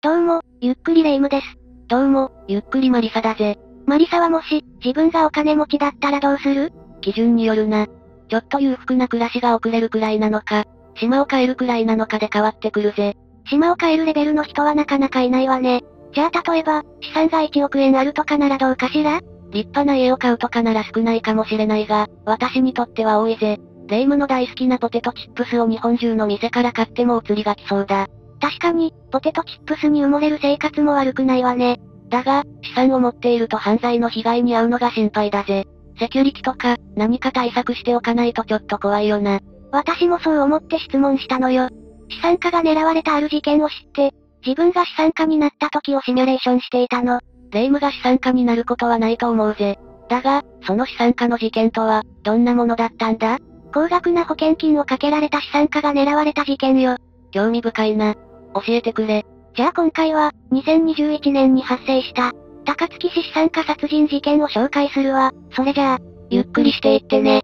どうも、ゆっくりレ夢ムです。どうも、ゆっくりマリサだぜ。マリサはもし、自分がお金持ちだったらどうする？基準によるな。ちょっと裕福な暮らしが送れるくらいなのか、島を変えるくらいなのかで変わってくるぜ。島を変えるレベルの人はなかなかいないわね。じゃあ例えば、資産が1億円あるとかならどうかしら？立派な家を買うとかなら少ないかもしれないが、私にとっては多いぜ。レ夢ムの大好きなポテトチップスを日本中の店から買ってもお釣りが来そうだ。確かに、ポテトチップスに埋もれる生活も悪くないわね。だが、資産を持っていると犯罪の被害に遭うのが心配だぜ。セキュリティとか、何か対策しておかないとちょっと怖いよな。私もそう思って質問したのよ。資産家が狙われたある事件を知って、自分が資産家になった時をシミュレーションしていたの。霊夢が資産家になることはないと思うぜ。だが、その資産家の事件とは、どんなものだったんだ？高額な保険金をかけられた資産家が狙われた事件よ。興味深いな。教えてくれ。じゃあ今回は、2021年に発生した、高槻市資産家殺人事件を紹介するわ。それじゃあ、ゆっくりしていってね。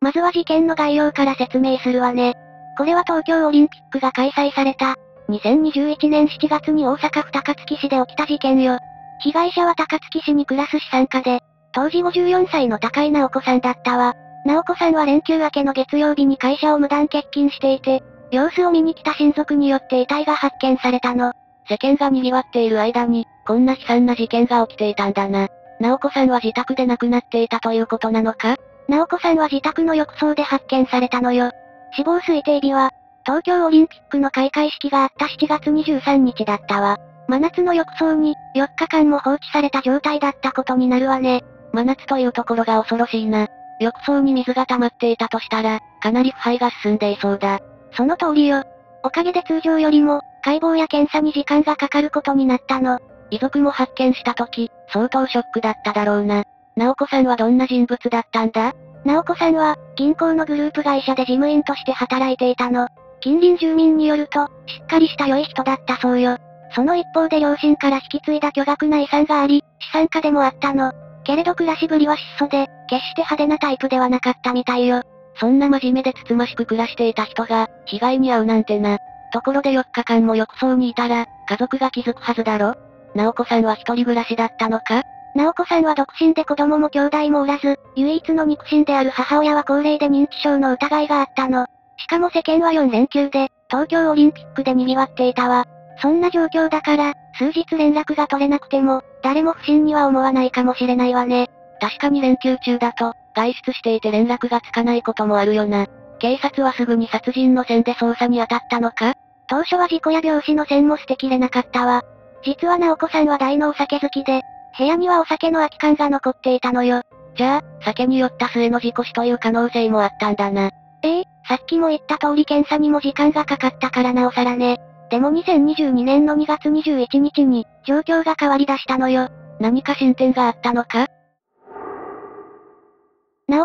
まずは事件の概要から説明するわね。これは東京オリンピックが開催された、2021年7月に大阪府高槻市で起きた事件よ。被害者は高槻市に暮らす資産家で、当時54歳の高井直子さんだったわ。直子さんは連休明けの月曜日に会社を無断欠勤していて、様子を見に来た親族によって遺体が発見されたの。世間が賑わっている間に、こんな悲惨な事件が起きていたんだな。直子さんは自宅で亡くなっていたということなのか？直子さんは自宅の浴槽で発見されたのよ。死亡推定日は、東京オリンピックの開会式があった7月23日だったわ。真夏の浴槽に、4日間も放置された状態だったことになるわね。真夏というところが恐ろしいな。浴槽に水が溜まっていたとしたら、かなり腐敗が進んでいそうだ。その通りよ。おかげで通常よりも、解剖や検査に時間がかかることになったの。遺族も発見した時、相当ショックだっただろうな。直子さんはどんな人物だったんだ？直子さんは、銀行のグループ会社で事務員として働いていたの。近隣住民によると、しっかりした良い人だったそうよ。その一方で両親から引き継いだ巨額な遺産があり、資産家でもあったの。けれど暮らしぶりは質素で、決して派手なタイプではなかったみたいよ。そんな真面目でつつましく暮らしていた人が、被害に遭うなんてな。ところで4日間も浴槽にいたら、家族が気づくはずだろ？直子さんは一人暮らしだったのか？直子さんは独身で子供も兄弟もおらず、唯一の肉親である母親は高齢で認知症の疑いがあったの。しかも世間は4連休で、東京オリンピックで賑わっていたわ。そんな状況だから、数日連絡が取れなくても、誰も不審には思わないかもしれないわね。確かに連休中だと、外出していて連絡がつかないこともあるよな。警察はすぐに殺人の線で捜査に当たったのか？当初は事故や病死の線も捨てきれなかったわ。実は直子さんは大のお酒好きで、部屋にはお酒の空き缶が残っていたのよ。じゃあ、酒に酔った末の事故死という可能性もあったんだな。ええさっきも言った通り検査にも時間がかかったからなおさらね。でも2022年の2月21日に、状況が変わり出したのよ。何か進展があったのか？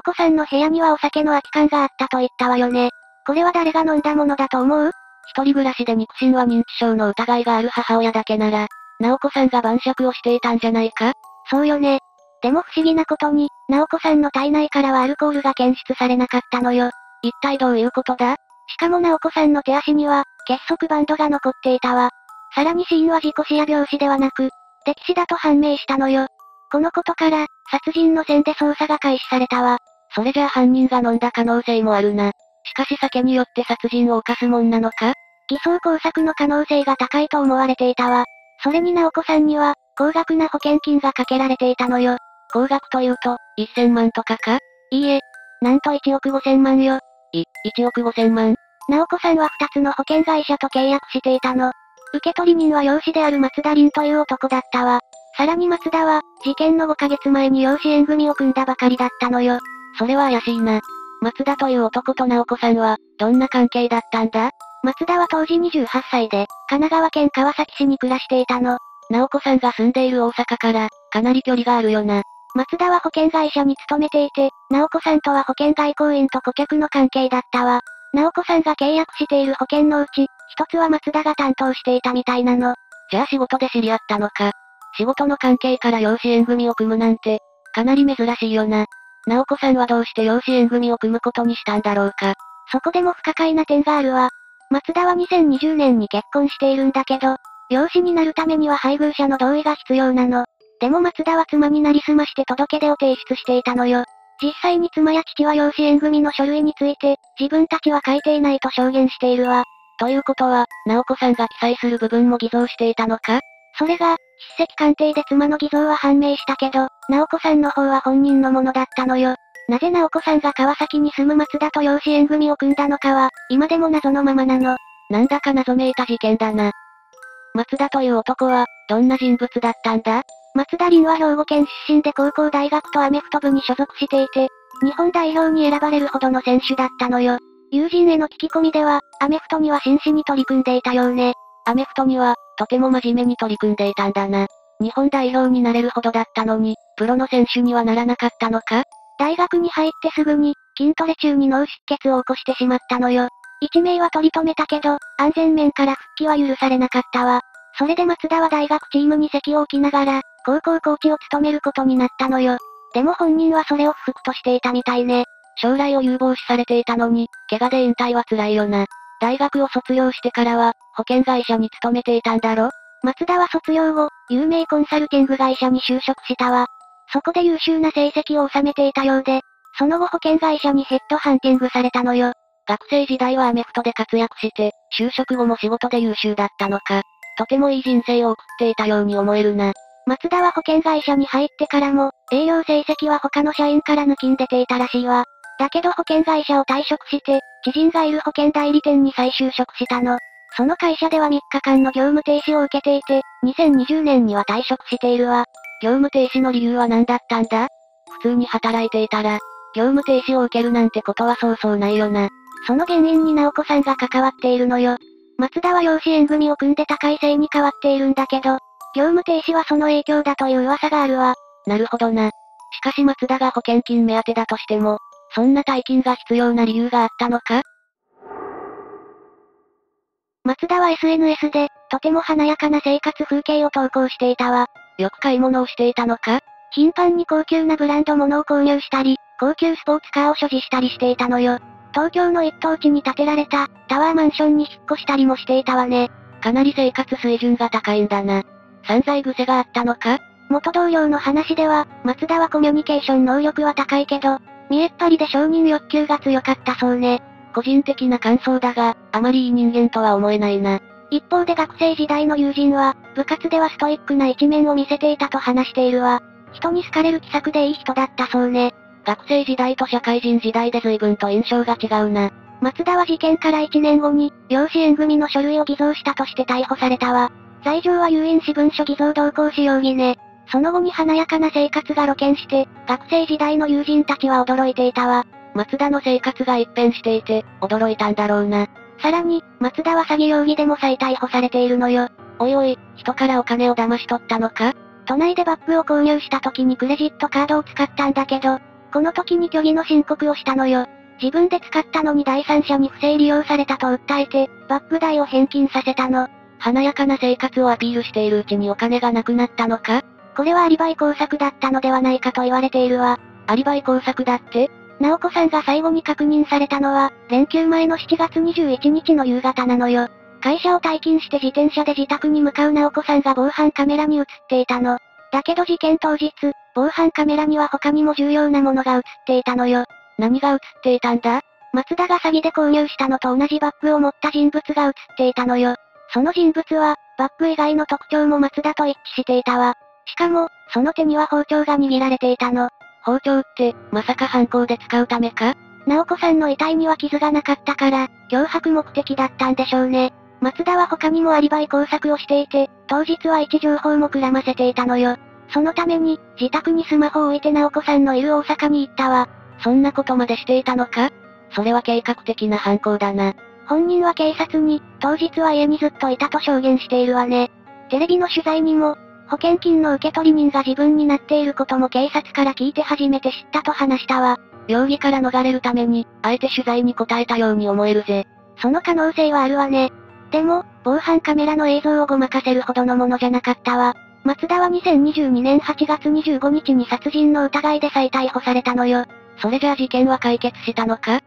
子さんの部屋にはお酒の空き缶があったと言ったわよね。これは誰が飲んだものだと思う？一人暮らしで肉親は認知症の疑いがある母親だけなら、直子さんが晩酌をしていたんじゃないか？そうよね。でも不思議なことに、直子さんの体内からはアルコールが検出されなかったのよ。一体どういうことだ？しかも直子さんの手足には、結束バンドが残っていたわ。さらに死因は事故死や病死ではなく、溺死だと判明したのよ。このことから、殺人の線で捜査が開始されたわ。それじゃあ犯人が飲んだ可能性もあるな。しかし酒によって殺人を犯すもんなのか？偽装工作の可能性が高いと思われていたわ。それに直子さんには、高額な保険金がかけられていたのよ。高額というと、1000万とかか？いいえ。なんと1億5000万よ。い、1億5000万直子さんは2つの保険会社と契約していたの。受取人は養子である松田凛という男だったわ。さらに松田は、事件の5ヶ月前に養子縁組を組んだばかりだったのよ。それは怪しいな。松田という男と直子さんは、どんな関係だったんだ？松田は当時28歳で、神奈川県川崎市に暮らしていたの。直子さんが住んでいる大阪から、かなり距離があるよな。松田は保険会社に勤めていて、直子さんとは保険外交員と顧客の関係だったわ。直子さんが契約している保険のうち、一つは松田が担当していたみたいなの。じゃあ仕事で知り合ったのか。仕事の関係から養子縁組を組むなんて、かなり珍しいよな。直子さんはどうして養子縁組を組むことにしたんだろうか。そこでも不可解な点があるわ。松田は2020年に結婚しているんだけど、養子になるためには配偶者の同意が必要なの。でも松田は妻になりすまして届け出を提出していたのよ。実際に妻や父は養子縁組の書類について、自分たちは書いていないと証言しているわ。ということは、直子さんが記載する部分も偽造していたのか？それが、筆跡鑑定で妻の偽造は判明したけど、直子さんの方は本人のものだったのよ。なぜ直子さんが川崎に住む松田と養子縁組を組んだのかは、今でも謎のままなの。なんだか謎めいた事件だな。松田という男は、どんな人物だったんだ？松田凛は兵庫県出身で高校大学とアメフト部に所属していて、日本代表に選ばれるほどの選手だったのよ。友人への聞き込みでは、アメフトには真摯に取り組んでいたようね。アメフトには、とても真面目に取り組んでいたんだな。日本代表になれるほどだったのに、プロの選手にはならなかったのか？大学に入ってすぐに、筋トレ中に脳出血を起こしてしまったのよ。一名は取り留めたけど、安全面から復帰は許されなかったわ。それで松田は大学チームに席を置きながら、高校コーチを務めることになったのよ。でも本人はそれを不服としていたみたいね。将来を有望視されていたのに、怪我で引退は辛いよな。大学を卒業してからは、保険会社に勤めていたんだろ？松田は卒業後、有名コンサルティング会社に就職したわ。そこで優秀な成績を収めていたようで、その後保険会社にヘッドハンティングされたのよ。学生時代はアメフトで活躍して、就職後も仕事で優秀だったのか。とてもいい人生を送っていたように思えるな。松田は保険会社に入ってからも、営業成績は他の社員から抜きん出ていたらしいわ。だけど保険会社を退職して、知人がいる保険代理店に再就職したの。その会社では3日間の業務停止を受けていて、2020年には退職しているわ。業務停止の理由は何だったんだ？普通に働いていたら、業務停止を受けるなんてことはそうそうないよな。その原因に直子さんが関わっているのよ。松田は養子縁組を組んで高い性に変わっているんだけど、業務停止はその影響だという噂があるわ。なるほどな。しかし松田が保険金目当てだとしても、そんな大金が必要な理由があったのか？松田は SNS で、とても華やかな生活風景を投稿していたわ。よく買い物をしていたのか？頻繁に高級なブランド物を購入したり、高級スポーツカーを所持したりしていたのよ。東京の一等地に建てられた、タワーマンションに引っ越したりもしていたわね。かなり生活水準が高いんだな。散財癖があったのか？元同僚の話では、松田はコミュニケーション能力は高いけど、見えっ張りで承認欲求が強かったそうね。個人的な感想だが、あまりいい人間とは思えないな。一方で学生時代の友人は、部活ではストイックな一面を見せていたと話しているわ。人に好かれる気さくでいい人だったそうね。学生時代と社会人時代で随分と印象が違うな。松田は事件から1年後に、養子縁組の書類を偽造したとして逮捕されたわ。罪状は有印私文書偽造同行使容疑ね。その後に華やかな生活が露見して、学生時代の友人たちは驚いていたわ。松田の生活が一変していて、驚いたんだろうな。さらに、松田は詐欺容疑でも再逮捕されているのよ。おいおい、人からお金を騙し取ったのか？都内でバッグを購入した時にクレジットカードを使ったんだけど、この時に虚偽の申告をしたのよ。自分で使ったのに第三者に不正利用されたと訴えて、バッグ代を返金させたの。華やかな生活をアピールしているうちにお金がなくなったのか？これはアリバイ工作だったのではないかと言われているわ。アリバイ工作だって？直子さんが最後に確認されたのは、連休前の7月21日の夕方なのよ。会社を退勤して自転車で自宅に向かう直子さんが防犯カメラに映っていたの。だけど事件当日、防犯カメラには他にも重要なものが映っていたのよ。何が映っていたんだ？松田が詐欺で購入したのと同じバッグを持った人物が映っていたのよ。その人物は、バッグ以外の特徴も松田と一致していたわ。しかも、その手には包丁が握られていたの。包丁って、まさか犯行で使うためか？直子さんの遺体には傷がなかったから、脅迫目的だったんでしょうね。松田は他にもアリバイ工作をしていて、当日は位置情報もくらませていたのよ。そのために、自宅にスマホを置いて直子さんのいる大阪に行ったわ。そんなことまでしていたのか？それは計画的な犯行だな。本人は警察に、当日は家にずっといたと証言しているわね。テレビの取材にも、保険金の受取人が自分になっていることも警察から聞いて初めて知ったと話したわ。容疑から逃れるために、あえて取材に答えたように思えるぜ。その可能性はあるわね。でも、防犯カメラの映像をごまかせるほどのものじゃなかったわ。松田は2022年8月25日に殺人の疑いで再逮捕されたのよ。それじゃあ事件は解決したのか？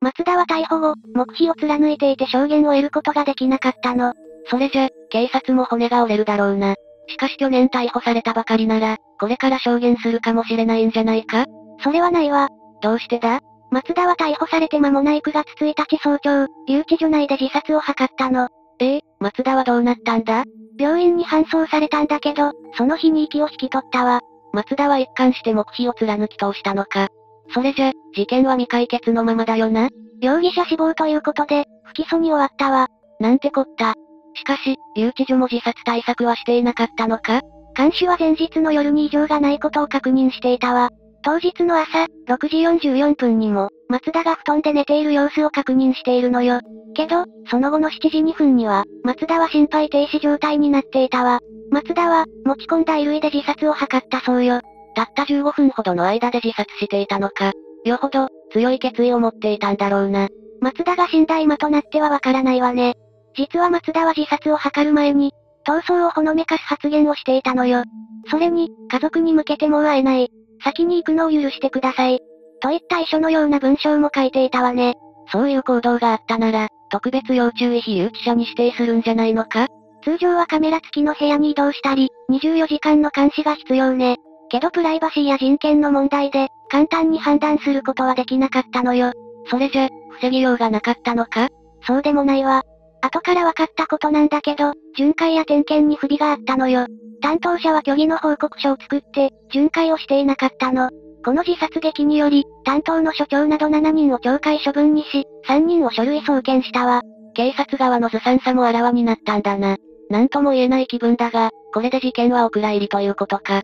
松田は逮捕後、黙秘を貫いていて証言を得ることができなかったの。それじゃ、警察も骨が折れるだろうな。しかし去年逮捕されたばかりなら、これから証言するかもしれないんじゃないか？それはないわ。どうしてだ？松田は逮捕されて間もない9月1日早朝、留置所内で自殺を図ったの。ええ松田はどうなったんだ？病院に搬送されたんだけど、その日に息を引き取ったわ。松田は一貫して黙秘を貫き通したのか？それじゃ、事件は未解決のままだよな？容疑者死亡ということで、不起訴に終わったわ。なんてこった？しかし、留置所も自殺対策はしていなかったのか？看守は前日の夜に異常がないことを確認していたわ。当日の朝、6時44分にも、松田が布団で寝ている様子を確認しているのよ。けど、その後の7時2分には、松田は心肺停止状態になっていたわ。松田は、持ち込んだ衣類で自殺を図ったそうよ。たった15分ほどの間で自殺していたのか。よほど、強い決意を持っていたんだろうな。松田が死んだ今となってはわからないわね。実は松田は自殺を図る前に、逃走をほのめかす発言をしていたのよ。それに、家族に向けてもう会えない。先に行くのを許してください。といった遺書のような文章も書いていたわね。そういう行動があったなら、特別要注意非留置者に指定するんじゃないのか？通常はカメラ付きの部屋に移動したり、24時間の監視が必要ね。けどプライバシーや人権の問題で、簡単に判断することはできなかったのよ。それじゃ、防ぎようがなかったのか？そうでもないわ。後から分かったことなんだけど、巡回や点検に不備があったのよ。担当者は虚偽の報告書を作って、巡回をしていなかったの。この自殺劇により、担当の所長など7人を懲戒処分にし、3人を書類送検したわ。警察側のずさんさもあらわになったんだな。なんとも言えない気分だが、これで事件はお蔵入りということか。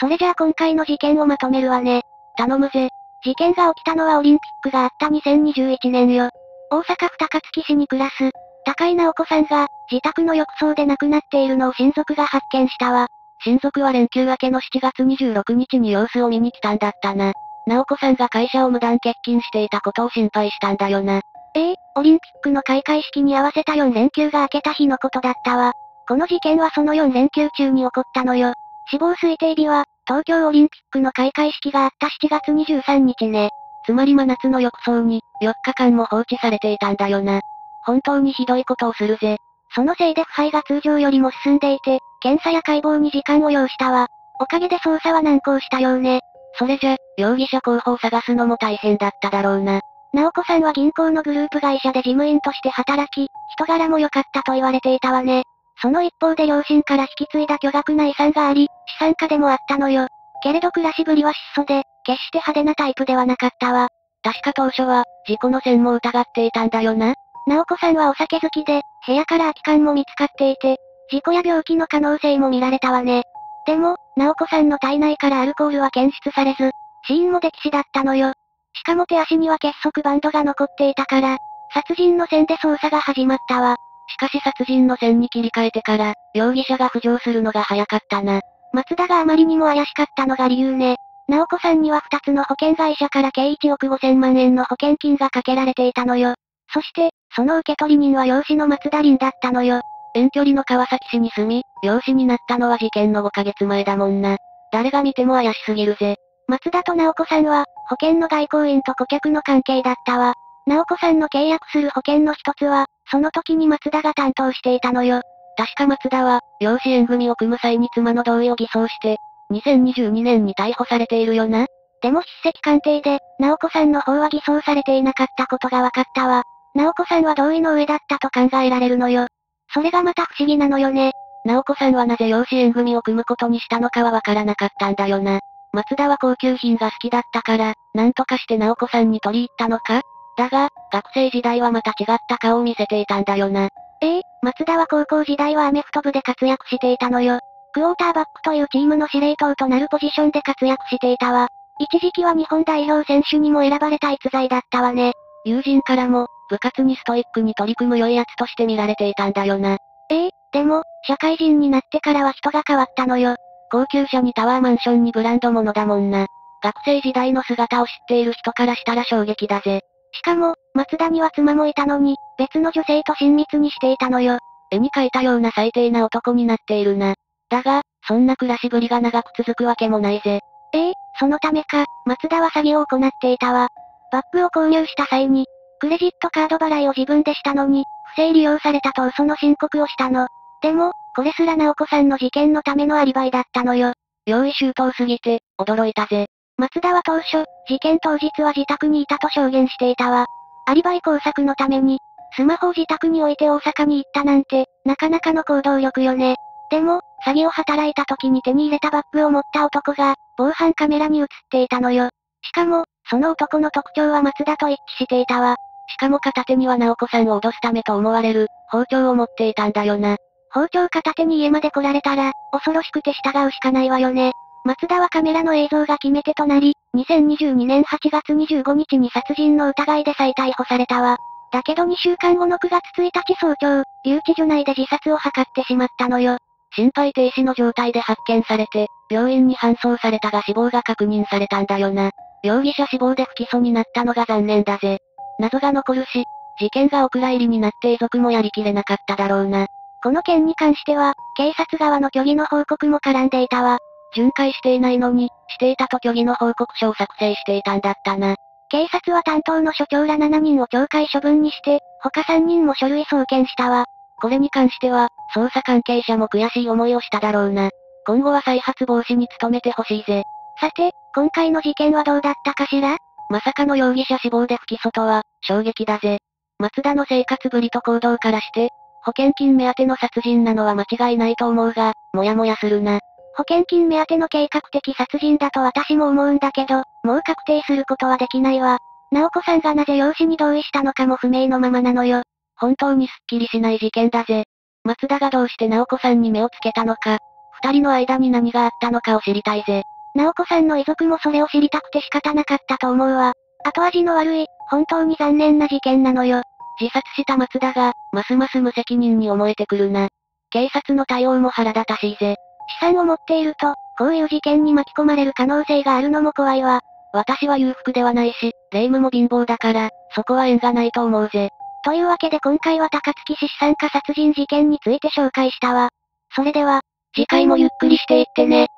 それじゃあ今回の事件をまとめるわね。頼むぜ。事件が起きたのはオリンピックがあった2021年よ。大阪府高槻市に暮らす、高井直子さんが、自宅の浴槽で亡くなっているのを親族が発見したわ。親族は連休明けの7月26日に様子を見に来たんだったな。直子さんが会社を無断欠勤していたことを心配したんだよな。ええオリンピックの開会式に合わせた4連休が明けた日のことだったわ。この事件はその4連休中に起こったのよ。死亡推定日は、東京オリンピックの開会式があった7月23日ね。つまり真夏の浴槽に、4日間も放置されていたんだよな。本当にひどいことをするぜ。そのせいで腐敗が通常よりも進んでいて、検査や解剖に時間を要したわ。おかげで捜査は難航したようね。それじゃ、容疑者候補を探すのも大変だっただろうな。直子さんは銀行のグループ会社で事務員として働き、人柄も良かったと言われていたわね。その一方で両親から引き継いだ巨額な遺産があり、資産家でもあったのよ。けれど暮らしぶりは質素で、決して派手なタイプではなかったわ。確か当初は、事故の線も疑っていたんだよな。直子さんはお酒好きで、部屋から空き缶も見つかっていて、事故や病気の可能性も見られたわね。でも、直子さんの体内からアルコールは検出されず、死因も溺死だったのよ。しかも手足には結束バンドが残っていたから、殺人の線で捜査が始まったわ。しかし殺人の線に切り替えてから、容疑者が浮上するのが早かったな。松田があまりにも怪しかったのが理由ね。直子さんには2つの保険会社から計1億5000万円の保険金がかけられていたのよ。そして、その受取人は養子の松田凛だったのよ。遠距離の川崎市に住み、養子になったのは事件の5ヶ月前だもんな。誰が見ても怪しすぎるぜ。松田と直子さんは、保険の外交員と顧客の関係だったわ。直子さんの契約する保険の一つは、その時に松田が担当していたのよ。確か松田は、養子縁組を組む際に妻の同意を偽装して、2022年に逮捕されているよな？でも筆跡鑑定で、直子さんの方は偽装されていなかったことが分かったわ。直子さんは同意の上だったと考えられるのよ。それがまた不思議なのよね。直子さんはなぜ養子縁組を組むことにしたのかはわからなかったんだよな。松田は高級品が好きだったから、なんとかして直子さんに取り入ったのか？だが、学生時代はまた違った顔を見せていたんだよな。ええ松田は高校時代はアメフト部で活躍していたのよ。クォーターバックというチームの司令塔となるポジションで活躍していたわ。一時期は日本代表選手にも選ばれた逸材だったわね。友人からも、部活にストイックに取り組む良い奴として見られていたんだよな。ええでも、社会人になってからは人が変わったのよ。高級車にタワーマンションにブランド物だもんな。学生時代の姿を知っている人からしたら衝撃だぜ。しかも、松田には妻もいたのに、別の女性と親密にしていたのよ。絵に描いたような最低な男になっているな。だが、そんな暮らしぶりが長く続くわけもないぜ。ええそのためか、松田は詐欺を行っていたわ。バッグを購入した際に、クレジットカード払いを自分でしたのに、不正利用されたと嘘の申告をしたの。でも、これすら直子さんの事件のためのアリバイだったのよ。用意周到すぎて、驚いたぜ。松田は当初、事件当日は自宅にいたと証言していたわ。アリバイ工作のために、スマホを自宅に置いて大阪に行ったなんて、なかなかの行動力よね。でも、詐欺を働いた時に手に入れたバッグを持った男が、防犯カメラに映っていたのよ。しかも、その男の特徴は松田と一致していたわ。しかも片手には直子さんを脅すためと思われる、包丁を持っていたんだよな。包丁片手に家まで来られたら、恐ろしくて従うしかないわよね。松田はカメラの映像が決め手となり、2022年8月25日に殺人の疑いで再逮捕されたわ。だけど2週間後の9月1日早朝、留置所内で自殺を図ってしまったのよ。心肺停止の状態で発見されて、病院に搬送されたが死亡が確認されたんだよな。容疑者死亡で不起訴になったのが残念だぜ。謎が残るし、事件がお蔵入りになって遺族もやりきれなかっただろうな。この件に関しては、警察側の虚偽の報告も絡んでいたわ。巡回していないのに、していたと虚偽の報告書を作成していたんだったな。警察は担当の所長ら7人を懲戒処分にして、他3人も書類送検したわ。これに関しては、捜査関係者も悔しい思いをしただろうな。今後は再発防止に努めてほしいぜ。さて、今回の事件はどうだったかしら？まさかの容疑者死亡で不起訴とは、衝撃だぜ。松田の生活ぶりと行動からして、保険金目当ての殺人なのは間違いないと思うが、もやもやするな。保険金目当ての計画的殺人だと私も思うんだけど、もう確定することはできないわ。直子さんがなぜ養子に同意したのかも不明のままなのよ。本当にすっきりしない事件だぜ。松田がどうして直子さんに目をつけたのか、二人の間に何があったのかを知りたいぜ。直子さんの遺族もそれを知りたくて仕方なかったと思うわ。後味の悪い、本当に残念な事件なのよ。自殺した松田が、ますます無責任に思えてくるな。警察の対応も腹立たしいぜ。資産を持っていると、こういう事件に巻き込まれる可能性があるのも怖いわ。私は裕福ではないし、霊夢も貧乏だから、そこは縁がないと思うぜ。というわけで今回は高槻市資産家殺人事件について紹介したわ。それでは、次回もゆっくりしていってね。